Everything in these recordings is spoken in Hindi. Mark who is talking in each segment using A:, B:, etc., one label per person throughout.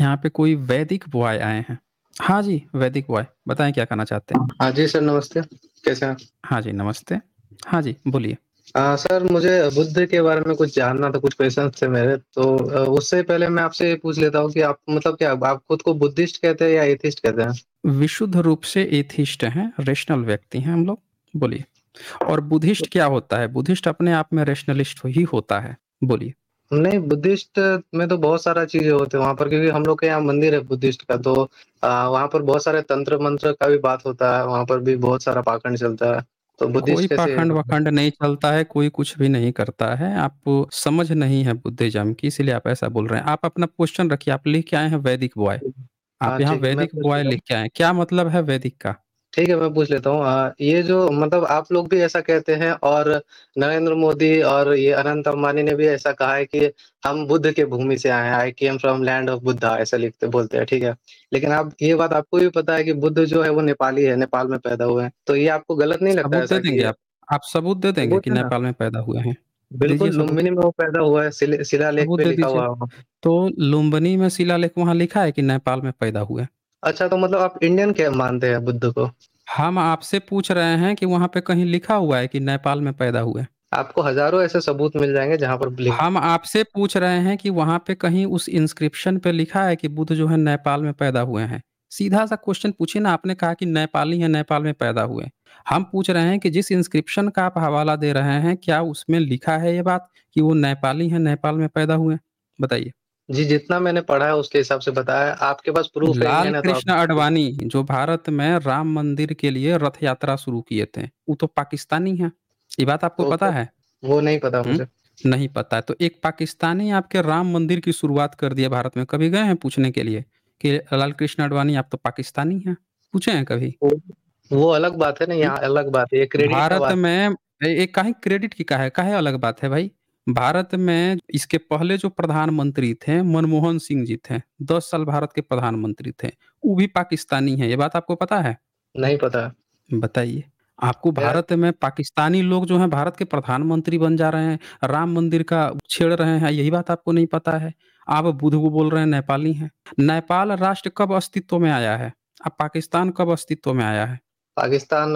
A: यहाँ पे कोई वैदिक बॉय आए हैं। हाँ जी, वैदिक बॉय, बताएँ क्या कहना चाहते हैं?
B: हाँ जी सर, नमस्ते। कैसे हैं
A: हाँ जी, नमस्ते। हाँ जी, बोलिए।
B: सर मुझे बुद्ध के बारे में कुछ जानना था, कुछ क्वेश्चन्स थे मेरे। तो उससे पहले मैं आपसे पूछ लेता हूँ कि आप मतलब क्या आप खुद को बुद्धिस्ट कहते हैं या एथिस्ट कहते हैं?
A: विशुद्ध रूप से एथिस्ट हैं, रेशनल व्यक्ति हैं हम लोग। बोलिए। और बुद्धिस्ट क्या होता है? बुद्धिस्ट अपने आप में रेशनलिस्ट ही होता है। बोलिए।
B: नहीं, बुद्धिस्ट में तो बहुत सारा चीज़ें होते हैं वहाँ पर क्योंकि हम लोग के यहाँ मंदिर है बुद्धिस्ट का तो अ, वहाँ पर बहुत सारे तंत्र-मंत्र का भी बात होता है, वहाँ पर भी बहुत सारा पाखंड चलता है। तो
A: कोई
B: बुद्धिस्ट कैसे मतलब
A: पाखंड-वाखंड नहीं चलता है, कोई कुछ भी नहीं करता है। आप समझ नहीं है बुद्धिज़्म की इसीलिए आप ऐसा बोल रहे हैं। आप अपना क्वेश्चन रखिए, आप लिख के आए हैं वैदिक बॉय। आप
B: हाँ,
A: यहाँ
B: ठीक मैं
A: वैदिक बॉय लिख के आए हैं। क्या मतलब है वैदिक का?
B: ठीक है, मैं पूछ लेता हूँ। अ, ये जो मतलब आप लोग भी ऐसा कहते हैं और नरेंद्र मोदी और ये अनंत अंबानी ने भी ऐसा कहा है कि हम बुद्ध के भूमि से आए हैं, I came from land of Buddha ऐसा लिखते बोलते हैं, ठीक है। लेकिन आप ये बात आपको भी पता है कि बुद्ध जो है वो नेपाली है, नेपाल में पैदा हुए हैं। तो ये आपको गलत नहीं लगता
A: सबूत दे
B: ऐसा
A: देंगे
B: कि
A: आप? आप सबूत दे देंगे
B: सबूत
A: कि
B: है ना?
A: नेपाल में पैदा हुए हैं?
B: बिल्कुल,
A: दीजिए सबूत।
B: लुम्बिनी में वो पैदा हुआ है, शिल शिलालेख
A: सबूत
B: पे
A: दे
B: लिखा
A: दीजिए।
B: हुआ है
A: तो लुम्बिनी में शिलालेख वहाँ लिखा है कि नेपाल में पैदा हुए?
B: अच्छा, तो मतलब आप इंडियन क्या मानते हैं बुद्ध को?
A: हम आपसे पूछ रहे हैं कि वहाँ पे कहीं लिखा हुआ है कि नेपाल में पैदा हुए?
B: आपको हज़ारों ऐसे सबूत मिल जाएँगे जहाँ पर लिख
A: हम आपसे पूछ रहे हैं कि वहाँ पे कहीं उस इंस्क्रिप्शन पे लिखा है कि बुद्ध जो है नेपाल में पैदा हुए हैं? सीधा-सा क्वेश्चन पूछिए ना, आपने कहा कि नेपाली हैं, नेपाल में पैदा हुए। हम पूछ रहे हैं कि जिस इंस्क्रिप्शन का आप हवाला दे रहे हैं, क्या उसमें लिखा है ये बात कि वो नेपाली हैं, नेपाल में पैदा हुए? बताइए।
B: जी, जितना मैंने पढ़ा है उसके हिसाब से बताया। आपके पास प्रूफ़ है
A: लाल
B: तो आप
A: कृष्ण अडवाणी जो भारत में राम मंदिर के लिए रथ यात्रा शुरू किए थे, वो तो पाकिस्तानी हैं। ये बात आपको
B: तो
A: पता
B: फिर
A: है?
B: वो नहीं पता
A: हुँ?
B: मुझे।
A: नहीं पता है। तो एक पाकिस्तानी आपके राम मंदिर की शुरुआत कर दिया भारत में। कभी गए हैं पूछने के लिए कि लाल कृष्ण अडवाणी आप तो पाकिस्तानी हैं? पूछे हैं कभी?
B: वो वो अलग बात है ना,
A: हुँ?
B: यहाँ अलग बात है, ये क्रेडिट का
A: भारत
B: बात
A: में ए ए काहे क्रेडिट की काहे काहे अलग बात है भाई? भारत में इसके पहले जो प्रधानमंत्री थे, मनमोहन सिंह जी थे। 10 साल भारत के प्रधानमंत्री थे। वो भी पाकिस्तानी है ये बात आपको पता है?
B: नहीं पता।
A: बताइए। आपको भारत में पाकिस्तानी लोग जो हैं भारत के प्रधानमंत्री बन जा रहे हैं, राम मंदिर का छेड़ रहे हैं, यही बात आपको नहीं पता है? आप बुद्ध को बोल रहे हैं नेपाली हैं। नेपाल राष्ट्र कब अस्तित्व में आया है? अब पाकिस्तान कब अस्तित्व में आया है?
B: पाकिस्तान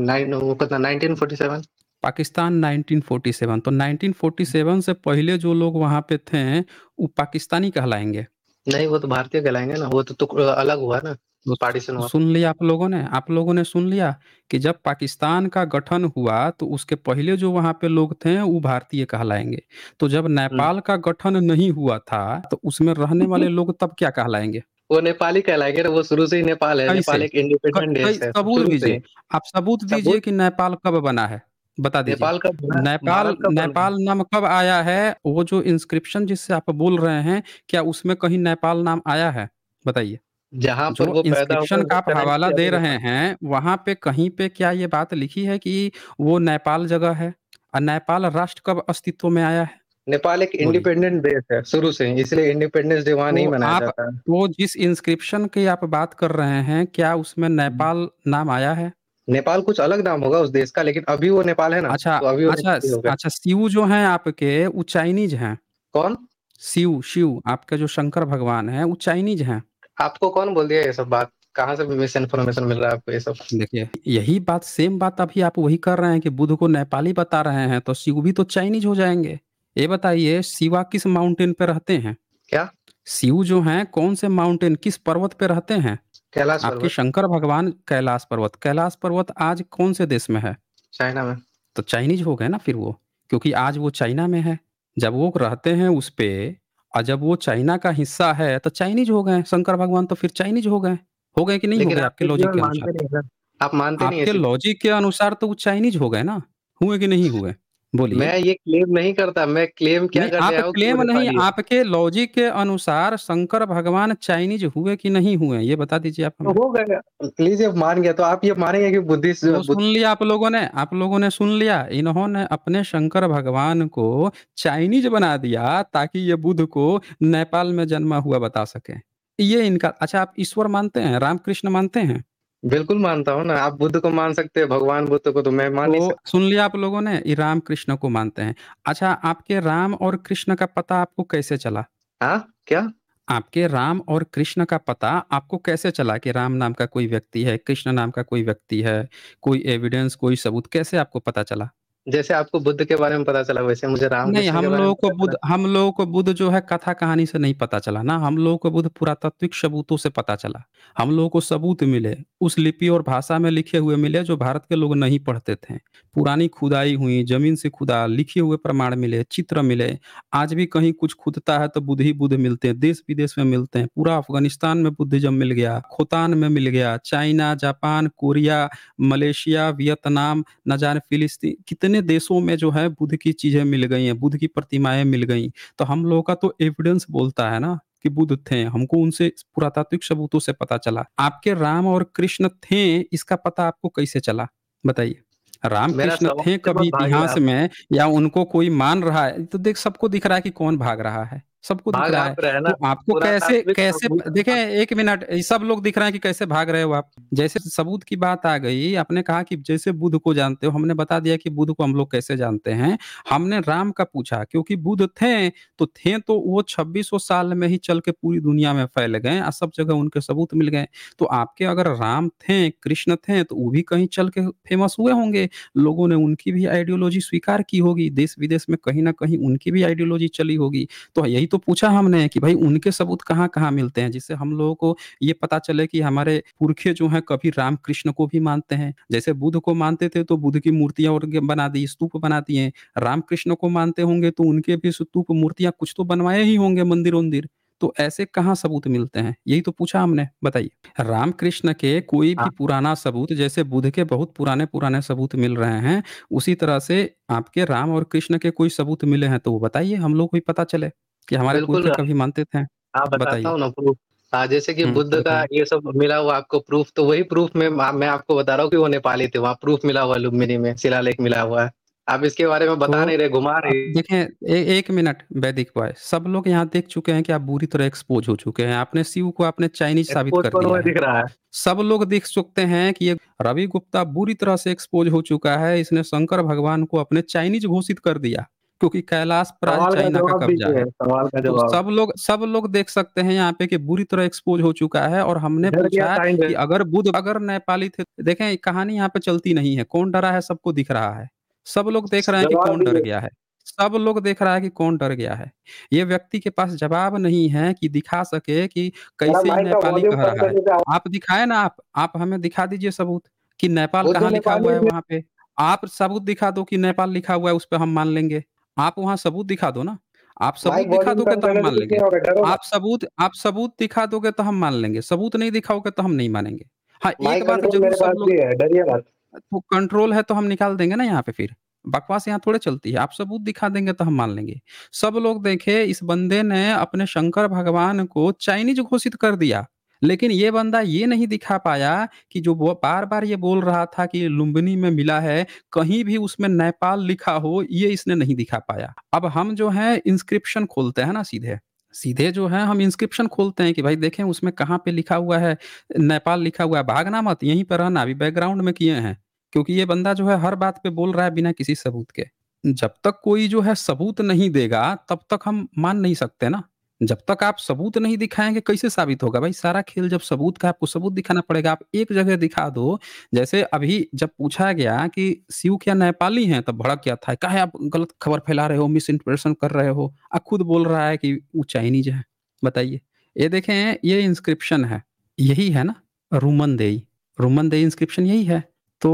B: नाइन वो कितना 1947
A: पाकिस्तान 1947 तो 1947 से पहले जो लोग वहाँ पे थे, वो पाकिस्तानी कहलाएँगे
B: नहीं, वो तो भारतीय कहलाएँगे ना, वो तो टुक अलग हुआ ना,
A: तो
B: पार्टीशन हुआ।
A: सुन लिया आप लोगों ने? आप लोगों ने सुन लिया कि जब पाकिस्तान का गठन हुआ, तो उसके पहले जो वहाँ पे लोग थे, वो भारतीय कहलाएँगे तो जब नेपाल का गठन नहीं हुआ था, तो उसमें रहने वाले लोग तब क्या कहलाएँगे
B: वो नेपाली कहलाएँगे वो शुरू से ही नेपाल है, नेपाल एक इंडिपेंडेंट देश है,
A: सबूत दीजिए। आप सबूत दीजिए कि नेपाल कब बना है? बता दीजिए।
B: नेपाल बना?
A: नेपाल नेपाल नाम कब आया है? वो जो इंस्क्रिप्शन जिससे आप बोल रहे हैं, क्या उसमें कहीं नेपाल नाम आया है? बताइए।
B: जहाँ पर वो
A: इंस्क्रिप्शन का आप हवाला दे रहे हैं, वहाँ पे कहीं पे क्या ये बात लिखी है कि वो नेपाल जगह है? और नेपाल राष्ट्र कब अस्तित्व में आया है?
B: नेपाल एक इंडिपेंडेंट देश है, शुरू से इसलिए इंडिपेंडेंस डे वहाँ नहीं
A: तो
B: मनाया
A: आप
B: जाता है।
A: तो जिस इंस्क्रिप्शन की आप बात कर रहे हैं, क्या उसमें नेपाल नाम आया है?
B: नेपाल कुछ अलग नाम होगा उस देश का, लेकिन अभी वो नेपाल है ना,
A: अच्छा
B: तो अभी वो
A: अच्छा
B: नेपाली
A: स अच्छा शिव जो हैं आपके, वो चाइनीज़ हैं।
B: कौन?
A: शिव शिव आपके जो शंकर भगवान है वो चाइनीज़ हैं।
B: आपको कौन बोल दिया ये सब बात? कहाँ से मिस इन्फॉर्मेशन मिल रहा है आपको ये सब?
A: देखिए, यही बात सेम बात अभी आप वही कर रहे हैं कि बुद्ध को नेपाली बता रहे हैं, तो शिव भी तो चाइनीज़ हो जाएँगे ये बताइए शिवा किस माउंटेन पे रहते हैं?
B: क्या?
A: शिव जो हैं कौन-से माउंटेन किस पर्वत पे रहते हैं?
B: कैलाश
A: आपके
B: पर्वत,
A: शंकर भगवान कैलाश पर्वत। कैलाश पर्वत आज कौन-से देश में है?
B: चाइना में।
A: तो चाइनीज़ हो गए ना फिर वो, क्योंकि आज वो चाइना में है। जब वो रहते हैं उस पे और जब वो चाइना का हिस्सा है, तो चाइनीज़ हो गए। शंकर भगवान तो फिर चाइनीज़ हो गए। हो गए कि नहीं हो
B: लेकिन
A: गए
B: आप
A: आपके लॉजिक के अनुसार?
B: नहीं हैं ना, आप मानते नहीं
A: आपके
B: ऐसी
A: लॉजिक के अनुसार तो वो चाइनीज़ हो गए ना, हुए कि नहीं हुए? बोलिए।
B: मैं ये क्लेम नहीं करता, मैं क्लेम क्या
A: नहीं,
B: करने
A: आप
B: आया हूँ कि वो
A: क्लेम नहीं,
B: है।
A: आपके लॉजिक के अनुसार शंकर भगवान चाइनीज़ हुए कि नहीं हुए? ये बता दीजिए आप
B: तो
A: हमें।
B: हो गए, लीजिए मान गया, तो आप ये मानेंगे कि बुद्धिस्ट
A: तो
B: बुद्ध
A: सुन लिया आप लोगों ने आप लोगों ने सुन लिया। इन्होंने अपने शंकर भगवान को चाइनीज़ बना दिया ताकि ये बुद्ध को नेपाल में जन्मा हुआ बता सकें। ये इनका अच्छा आप ईश्वर मानते हैं? रामकृष्ण मानते हैं?
B: बिल्कुल मानता हूँ ना, आप बुद्ध को मान सकते हैं, भगवान बुद्ध को तो मैं मान नहीं
A: तो
B: सकता।
A: सुन लिया आप लोगों ने, ये राम कृष्ण को मानते हैं। अच्छा आपके राम और कृष्ण का पता आपको कैसे चला?
B: हाँ? क्या?
A: आपके राम और कृष्ण का पता आपको कैसे चला कि राम नाम का कोई व्यक्ति है, कृष्ण नाम का कोई व्यक्ति है, कोई एविडेंस, कोई सबूत कैसे आपको पता चला?
B: जैसे आपको बुद्ध के बारे में पता चला वैसे मुझे
A: नहीं,
B: रामकृष्ण के
A: हम
B: बारे में
A: लोगों को
B: पता चला।
A: बुद्ध हम लोगों को बुद्ध जो है कथा-कहानी से नहीं पता चला ना, हम लोगों को बुद्ध पुरातात्विक सबूतों से पता चला। हम लोगों को सबूत मिले, उस लिपि और भाषा में लिखे हुए मिले जो भारत के लोग नहीं पढ़ते थे। पुरानी खुदाई हुई, ज़मीन से खुदा, लिखे हुए प्रमाण मिले, चित्र मिले। आज भी कहीं कुछ खुदता है तो बुद्ध ही बुद्ध मिलते हैं, देश-विदेश में मिलते हैं। पूरा अफ़गानिस्तान में बुद्धिज़्म मिल गया, खोतान में मिल गया, China, Japan, Korea, Malaysia, Vietnam, ना जाने फ़िलिस्तीन कितने देशों में जो है बुद्ध की चीज़ें मिल गई हैं, बुद्ध की प्रतिमाएँ मिल गई। तो हम लोगों का तो एविडेंस बोलता है ना कि बुद्ध थे, हमको उनसे पुरातात्विक सबूतों से पता चला। आपके राम और कृष्ण थे, इसका पता आपको कैसे चला? बताइए। राम कृष्ण थे कभी इतिहास में या उनको कोई मान रहा है, तो देख सबको दिख रहा है कि कौन भाग रहा है, सबको दिख रहा है।
B: हैं
A: तो आपको कैसे कैसे देखें 1 मिनट सब लोग दिख रहे हैं कि कैसे भाग रहे हो आप। जैसे सबूत की बात आ गई, आपने कहा कि जैसे बुद्ध को जानते हो, हमने बता दिया कि बुद्ध को हम लोग कैसे जानते हैं। हमने राम का पूछा क्योंकि बुद्ध थे, तो थे तो वो 2600 साल में ही चल के पूरी दुनिया में फैल गए और सब जगह उनके सबूत मिल गए। तो आपके अगर राम थे, कृष्ण थे, तो वो भी कहीं चल के फ़ेमस हुए होंगे। लोगों ने उनकी भी आइडियोलॉजी स्वीकार की होगी, देश-विदेश में कहीं ना कहीं उनकी भी आइडियोलॉजी चली होगी। तो यही तो पूछा हमने कि भाई उनके सबूत कहाँ-कहाँ मिलते हैं, जिससे हम लोगों को ये पता चले कि हमारे पुरखे जो हैं कभी राम कृष्ण को भी मानते हैं। जैसे बुद्ध को मानते थे तो बुद्ध की मूर्तियाँ और बना दी, स्तूप बना दिए। राम कृष्ण को मानते होंगे तो उनके भी स्तूप, मूर्तियाँ कुछ तो बनवाए ही होंगे मंदिर उन्दिर तो ऐसे कहाँ सबूत मिलते हैं? यही तो पूछा हमने, बताइए। राम कृष्ण के कोई भी
B: हाँ,
A: पुराना सबूत जैसे बुद्ध के बहुत पुराने-पुराने सबूत मिल रहे हैं, उसी तरह से आपके राम और कृष्ण के कोई सबूत मिले हैं तो वो बताइए, हम लोग को पता चले कि हमारे
B: बिल्कुल
A: पुरखे कभी मानते थे।
B: हाँ, बताता
A: बताइए।
B: हूँ ना प्रूफ़। हाँ, जैसे कि
A: हुँ,
B: बुद्ध का
A: बताइए।
B: ये सब मिला हुआ आपको प्रूफ़ तो वही प्रूफ़ में मा मैं आपको बता रहा हूँ कि वो नेपाली थे, वहाँ प्रूफ़ मिला हुआ है लुम्बिनी में, शिलालेख मिला हुआ है। आप इसके बारे में बता
A: तो
B: नहीं रहे, घुमा रहे
A: देखें ए एक मिनट वैदिक बॉय, सब लोग यहाँ देख चुके हैं कि आप बुरी तरह एक्सपोज़ हो चुके हैं। आपने शिव को आपने चाइनीज़ साबित
B: एक्सपोज़
A: कर
B: हुआ
A: दिया है।
B: दिख रहा है।
A: सब लोग देख सकते हैं कि ये रवि गुप्ता बुरी तरह से एक्सपोज़ हो चुका है। इसने शंकर भगवान को अपने चाइनीज़ घोषित कर दिया, क्योंकि कैलाश पर
B: का
A: चाइना का कब्ज़ा है।
B: सवाल का
A: तो सब लोग सब लोग देख सकते हैं यहाँ पे कि बुरी तरह एक्सपोज़ हो चुका है और हमने पूछा कि अगर बुद्ध अगर नेपाली थे देखें कहानी यहाँ पे चलती नहीं है, कौन डरा है सबको दिख रहा है। सब लोग देख रहे हैं कि कौन डर गया है। सब लोग देख रहा है कि कौन डर गया है। ये व्यक्ति के पास जवाब नहीं है कि दिखा सके कि कैसे नेपाली कह रहा है। आप दिखाए ना आप, आप हमें दिखा दीजिए सबूत कि नेपाल कहाँ लिखा हुआ है वहाँ पे। आप सबूत दिखा दो कि नेपाल लिखा हुआ है उस पे हम मान लेंगे। आप वहाँ सबूत दिखा दो ना। आप सबूत
B: माइक
A: दिखा दोगे तो हम मान लेंगे। आप सबूत आप सबूत दिखा दोगे तो हम मान लेंगे, सबूत नहीं दिखाओगे तो हम नहीं मानेंगे। हाँ, एक बात
B: कंट्रोल
A: ज़रूर सब लोग
B: है,
A: तो कंट्रोल है तो हम निकाल देंगे ना यहाँ पे फिर। बकवास यहाँ थोड़े चलती है, आप सबूत दिखा देंगे तो हम मान लेंगे। सब लोग देखे इस बंदे ने अपने शंकर भगवान को चाइनीज़ घोषित कर दिया। लेकिन ये बंदा ये नहीं दिखा पाया कि जो बार-बार ये बोल रहा था कि लुम्बिनी में मिला है, कहीं भी उसमें नेपाल लिखा हो, ये इसने नहीं दिखा पाया। अब हम जो है इंस्क्रिप्शन खोलते हैं ना सीधे, सीधे जो है हम इंस्क्रिप्शन खोलते हैं कि भाई देखें उसमें कहाँ पे लिखा हुआ है, नेपाल लिखा हुआ है, भागना मत, यहीं पे रहना, अभी बैकग्राउंड में किए हैं। क्योंकि ये बंदा जो है हर बात पे बोल रहा है बिना किसी सबूत के। जब तक कोई जो है सबूत नहीं देगा, तब तक हम मान नहीं सकते ना। जब तक आप सबूत नहीं दिखाएँगे कैसे साबित होगा? भाई सारा खेल जब सबूत का आपको सबूत दिखाना पड़ेगा। आप एक जगह दिखा दो, जैसे अभी जब पूछा गया कि शिव क्या नेपाली हैं? तब भड़क गया था, काहे आप गलत खबर फैला रहे हो, मिस इंप्रेशन कर रहे हो? अब खुद बोल रहा है कि वो चाइनीज़ है। बताइए। ये देखें ये इंस्क्रिप्शन है, यही है ना? रुमनदेई, रुमनदेई इंस्क्रिप्शन यही है। तो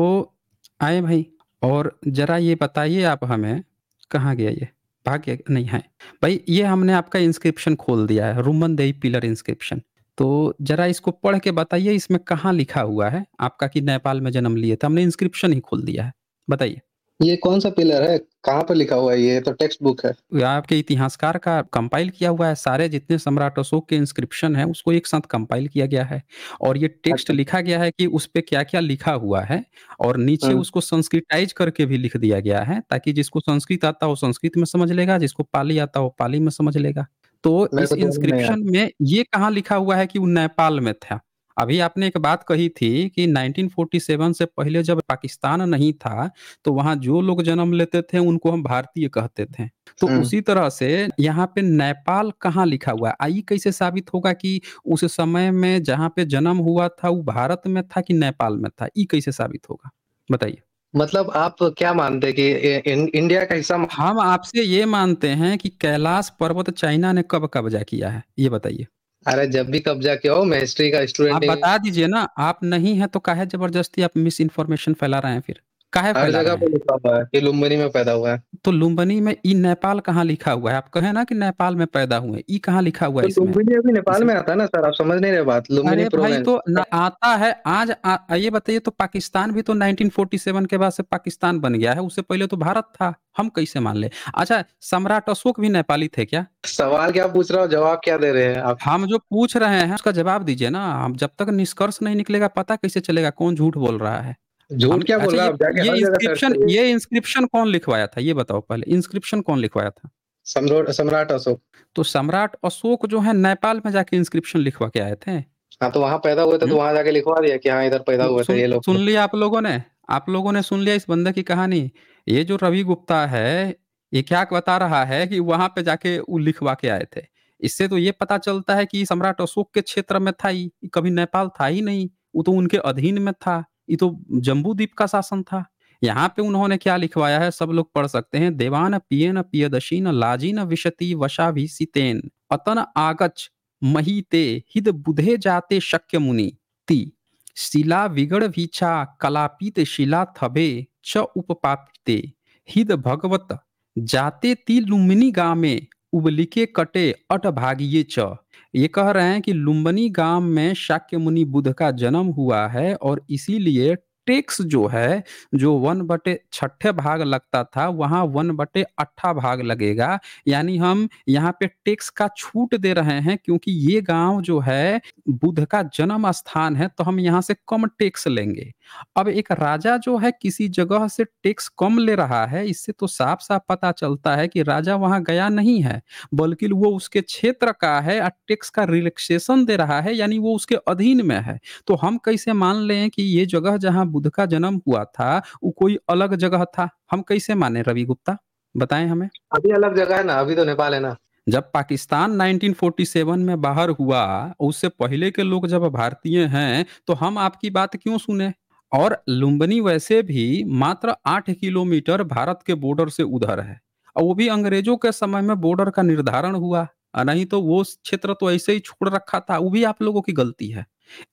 A: आए भाई और ज़रा ये बताइए आप हमें कहाँ गया ये? भाग गया? नहीं है। भाई ये हमने आपका इंस्क्रिप्शन खोल दिया है, रुमनदेई पिलर इंस्क्रिप्शन। तो ज़रा इसको पढ़ के बताइए इसमें कहाँ लिखा हुआ है आपका कि नेपाल में जन्म लिए थे? हमने इंस्क्रिप्शन ही खोल दिया है। बताइए।
B: ये कौन-सा पिलर है? कहाँ पे लिखा हुआ है ये? ये तो टेक्स्ट बुक है।
A: ये आपके इतिहासकार का कंपाइल किया हुआ है, सारे जितने सम्राट अशोक के इंस्क्रिप्शन हैं, उसको एक साथ कंपाइल किया गया है और ये टेक्स्ट
B: अच्छा।
A: लिखा गया है कि उस पे क्या-क्या लिखा हुआ है और नीचे
B: हुँ।
A: उसको संस्कृताइज़ करके भी लिख दिया गया है, ताकि जिसको संस्कृत आता हो संस्कृत में समझ लेगा, जिसको पाली आता हो पाली में समझ लेगा। तो
B: मेरे
A: इस
B: को नहीं।
A: इंस्क्रिप्शन में ये कहाँ लिखा हुआ है कि वो नेपाल में था? अभी आपने एक बात कही थी कि 1947 से पहले जब पाकिस्तान नहीं था, तो वहाँ जो लोग जन्म लेते थे उनको हम भारतीय कहते थे। तो उसी तरह से यहाँ पे नेपाल कहाँ लिखा हुआ है? आइए कैसे साबित होगा कि उस समय में जहाँ पे जन्म हुआ था वो भारत में था कि नेपाल में था? ये कैसे साबित होगा? बताइए।
B: मतलब आप क्या मानते हैं कि इन इंडिया का हिस्सा
A: हम आपसे ये मानते हैं कि कैलाश पर्वत चाइना ने कब कब्जा किया है? ये बताइए।
B: अरे जब भी कब्ज़ा किया हो मैं हिस्ट्री का स्टूडेंट आप।
A: बता दीजिए ना, आप नहीं है तो काहे ज़बरदस्ती आप मिस इन्फॉर्मेशन फैला रहे हैं फिर? काहे
B: हर
A: फैला
B: जगह
A: रहे
B: पे
A: हैं?
B: लिखा हुआ है कि लुम्बिनी में पैदा हुआ है।
A: तो लुम्बिनी में ई नेपाल कहाँ लिखा हुआ है? आप कहे ना कि नेपाल में पैदा हुए, ई कहाँ लिखा हुआ है
B: तो
A: इसमें?
B: लुम्बिनी अभी नेपाल
A: इसमें
B: में आता है ना सर, आप समझ नहीं रहे बात। लुम्बिनी
A: अरे भाई
B: प्रोविंस
A: तो ना आता है आज आ, ये बताइए तो पाकिस्तान भी तो 1947 के बाद से पाकिस्तान बन गया है, उससे पहले तो भारत था। हम कैसे मान ले अच्छा सम्राट अशोक भी नेपाली थे क्या?
B: सवाल क्या पूछ रहा हो, जवाब क्या दे रहे हैं आप?
A: हम जो पूछ रहे हैं उसका जवाब दीजिए ना। हम जब तक निष्कर्ष नहीं निकलेगा पता कैसे चलेगा कौन झूठ बोल रहा है?
B: झूठ क्या बोल
A: अच्छा
B: रहा
A: ये
B: है?
A: ये इंस्क्रिप्शन ये इंस्क्रिप्शन कौन लिखवाया था? ये बताओ पहले इंस्क्रिप्शन कौन लिखवाया था?
B: सम्रोट सम्राट अशोक।
A: तो सम्राट अशोक जो है नेपाल में जाके इंस्क्रिप्शन लिखवा के आए थे।
B: हाँ, तो वहाँ पैदा हुए थे तो
A: हुँ?
B: वहाँ जाके लिखवा दिया कि हाँ, इधर पैदा हुए थे ये लोग
A: सुन। लिया आप लोगों ने? आप लोगों ने सुन लिया इस बंदे की कहानी? ये जो रवि गुप्ता है, ये क्या बता रहा है कि वहाँ पे जाके वो लिखवा के आए थे। इससे तो ये पता चलता है कि सम्राट अशोक के क्षेत्र में था ही, कभी नेपाल था ही नहीं। वो तो उनके अधीन में था। ये तो जम्बू द्वीप का शासन था। यहाँ पे उन्होंने क्या लिखवाया है, सब लोग पढ़ सकते हैं। देवान पियेन पियदशीन लाजिन विशति वशाभिसितेन अतन आगच महीते हिद बुधे जाते शक्य मुनि ति, शिला विगड़ भीछा कलापित शिला थबे च उपपापिते, हिद भगवत जाते ती लुम्बिनी गाँव में उबलिके कटे अट भागिये च। ये कह रहे हैं कि लुम्बनी गाँव में शाक्य मुनि बुद्ध का जन्म हुआ है और इसीलिए टेक्स जो है, जो वन बटे छठे भाग लगता था, वहाँ वन बटे अट्ठा भाग लगेगा। यानी हम यहाँ पे टैक्स का छूट दे रहे हैं, क्योंकि ये गाँव जो है, बुद्ध का जन्म स्थान है तो हम यहाँ से कम टैक्स लेंगे। अब एक राजा जो है, किसी जगह से टैक्स कम ले रहा है, इससे तो साफ़ साफ़ पता चलता है कि राजा वहाँ गया नहीं है, बल्कि वो उसके क्षेत्र का है, और टैक्स का रिलैक्सेशन दे रहा है, यानी वो उसके अधीन में है। तो हम कैसे मान लें कि ये जगह जहाँ बुद्ध का जन्म हुआ था वो कोई अलग जगह था? हम कैसे माने रवि गुप्ता? बताएँ हमें।
B: अभी अलग जगह है ना, अभी तो नेपाल है ना।
A: जब पाकिस्तान 1947 में बाहर हुआ उससे पहले के लोग जब भारतीय हैं तो हम आपकी बात क्यों सुने? और लुम्बिनी वैसे भी मात्र आठ किलोमीटर भारत के बॉर्डर से उधर है। और वो भी अंग्रेज़ों के समय में बॉर्डर का निर्धारण हुआ नहीं तो वो क्षेत्र तो ऐसे ही छोड़ रखा था वो भी आप लोगों की गलती है।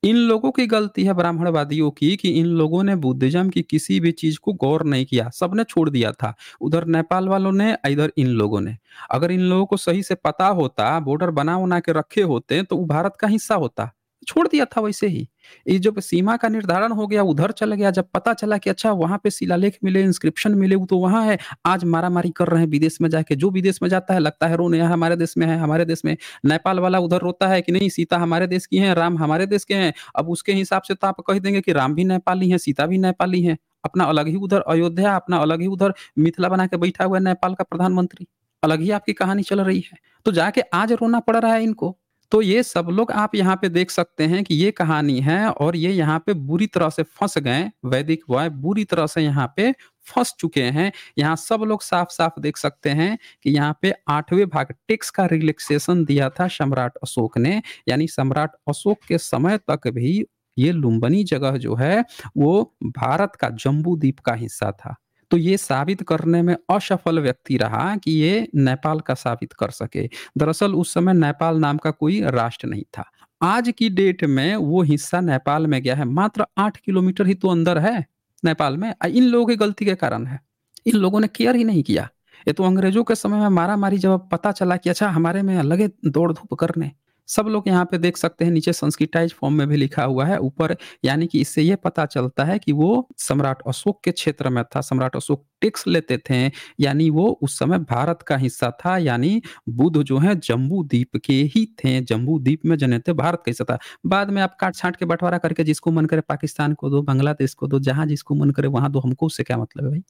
A: इन लोगों की गलती है ब्राह्मणवादियों की कि इन लोगों ने बुद्धिज्म की किसी भी चीज़ को गौर नहीं किया। सबने छोड़ दिया था। उधर नेपाल वालों ने, इधर इन लोगों ने। अगर इन लोगों को सही से पता होता, बॉर्डर बना बना के रखे होते तो वो भारत का हिस्सा होता। छोड़ दिया था वैसे ही। ये जब सीमा का निर्धारण हो गया, उधर चला गया, जब पता चला कि अच्छा वहाँ पे शिलालेख मिले इंस्क्रिप्शन मिले, वो तो वहाँ है, आज मारामारी कर रहे हैं विदेश में जाके। जो विदेश में जाता है, लगता है रोने यहाँ हमारे देश में है, हमारे देश में। नेपाल वाला उधर रोता है कि नहीं, सीता हमारे देश की है, राम हमारे देश के हैं। अब उसके हिसाब से तो आप कह देंगे कि राम भी नेपाली है, सीता भी नेपाली है। अपना अलग ही उधर अयोध्या, अपना अलग ही उधर मिथिला बना के बैठा हुआ है नेपाल का प्रधानमंत्री। अलग ही आपकी कहानी चल रही है। तो जाके आज रोना पड़ रहा है इनको। तो ये सब लोग आप यहाँ पे देख सकते हैं कि ये कहानी है और ये यहाँ पे बुरी तरह से फंस गए, वैदिक वॉय बुरी तरह से यहाँ पे फंस चुके हैं। यहाँ सब लोग साफ़ साफ़ देख सकते हैं कि यहाँ पे आठवें भाग टेक्स का रिलैक्सेशन दिया था सम्राट अशोक ने। यानी सम्राट अशोक के समय तक भी ये लुम्बनी जगह जो है, वो भारत का जम्बू द्वीप का हिस्सा था। तो ये साबित करने में असफल व्यक्ति रहा कि ये नेपाल का साबित कर सके। दरअसल उस समय नेपाल नाम का कोई राष्ट्र नहीं था। आज की डेट में वो हिस्सा नेपाल में गया है। मात्र आठ किलोमीटर ही तो अंदर है नेपाल में। इन लोगों की गलती के कारण है। इन लोगों ने केयर ही नहीं किया। ये तो अंग्रेज़ों के समय में मारा मारी जब पता चला कि अच्छा हमारे में लगे दौड़ धूप करने। सब लोग यहाँ पे देख सकते हैं, नीचे संस्कृताइज फॉर्म में भी लिखा हुआ है, ऊपर यानी कि इससे ये पता चलता है कि वो सम्राट अशोक के क्षेत्र में था। सम्राट अशोक टैक्स लेते थे, यानी वो उस समय भारत का हिस्सा था, यानी बुद्ध जो है जम्बू द्वीप के ही थे जम्बू द्वीप में जने थे, भारत का हिस्सा था। बाद में आप काट छाट के बंटवारा करके जिसको मन करे पाकिस्तान को दो, बांग्लादेश को दो, जहाँ जिसको मन करे वहाँ दो, हमको उससे क्या मतलब है भाई?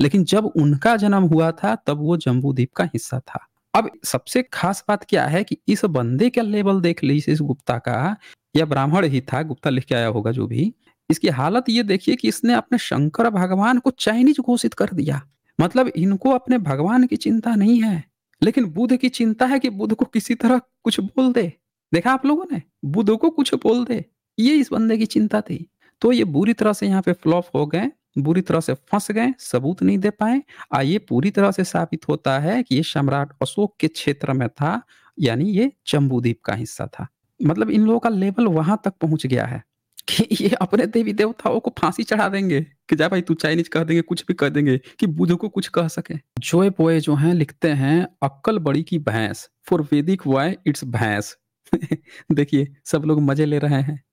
A: लेकिन जब उनका जन्म हुआ था, तब वो जम्बू द्वीप का हिस्सा था। अब सबसे ख़ास बात क्या है कि इस बंदे का लेवल देख लीजिए इस गुप्ता का, या ब्राह्मण ही था, गुप्ता लिख के आया होगा जो भी। इसकी हालत ये देखिए कि इसने अपने शंकर भगवान को चाइनीज़ घोषित कर दिया। मतलब इनको अपने भगवान की चिंता नहीं है, लेकिन बुद्ध की चिंता है कि बुद्ध को किसी तरह कुछ बोल दे। देखा आप लोगों ने? बुद्ध को कुछ बोल दे, ये इस बंदे की चिंता थी। तो ये बुरी तरह से यहाँ पे फ्लॉप हो गए, बुरी तरह से फंस गए, सबूत नहीं दे पाए। अ, ये पूरी तरह से साबित होता है कि ये सम्राट अशोक के क्षेत्र में था, यानी ये जम्बूद्वीप का हिस्सा था। मतलब इन लोगों का लेवल वहाँ तक पहुँच गया है कि ये अपने देवी-देवताओं को फांसी चढ़ा देंगे कि जा भाई तू चाइनीज़ कह देंगे, कुछ भी कह देंगे कि बुध को कुछ कह सकें। जोए पोए जो हैं लिखते हैं, अक्कल बड़ी की भैंस, फॉर वैदिक बॉय इट्स भैंस। देखिए सब लोग मज़े ले रहे हैं।